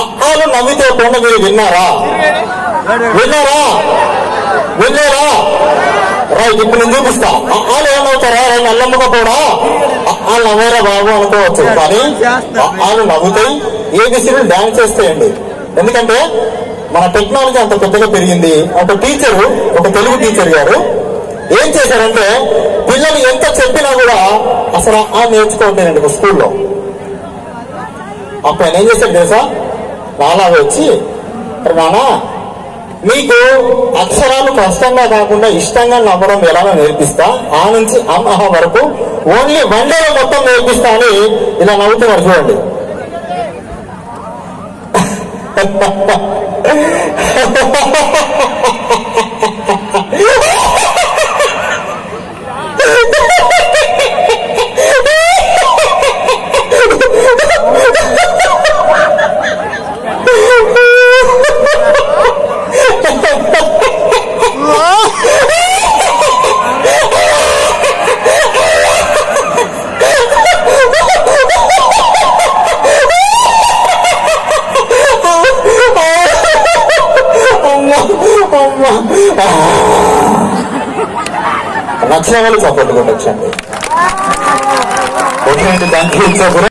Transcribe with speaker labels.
Speaker 1: అక్కాలు నవ్వితే కొండ మీరు విన్నారా? విన్నారా? విన్నారా? రైట్ ఇప్పుడు నేను చూపిస్తా. వాళ్ళు ఏమవుతారా? రెండు నల్లమ్మగా కూడా వాళ్ళు నవ్వేరా బాబు అనుకోవచ్చు కానీ వాళ్ళు నవ్వుతాయి. ఏ విషయం డాన్స్ చేస్తాయండి. ఎందుకంటే మన టెక్నాలజీ అంత పెద్దగా పెరిగింది. ఒక టీచరు ఒక తెలుగు టీచర్ గారు ఏం చేశారంటే పిల్లలు ఎంత చెప్పినా కూడా అసలు ఆ నేర్చుకోవట్లేదండి ఒక స్కూల్లో. అప్పుడు ఆయన ఏం చేశాడు తెలుసా? నాలా వచ్చి "అరే నానా అక్షరాలు కష్టంగా కాకుండా ఇష్టంగా నవ్వడం ఎలా నేర్పిస్తా. ఆ నుంచి అమ్మహ వరకు ఓన్లీ వన్ డేలో మొత్తం నేర్పిస్తా అని ఇలా నవ్వుతున్నారు చూడండి. నచ్చిన వాళ్ళు సపోర్ట్ కొట్టచ్చండి. ఓకే అండి థ్యాంక్ యూ